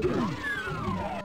Yeah.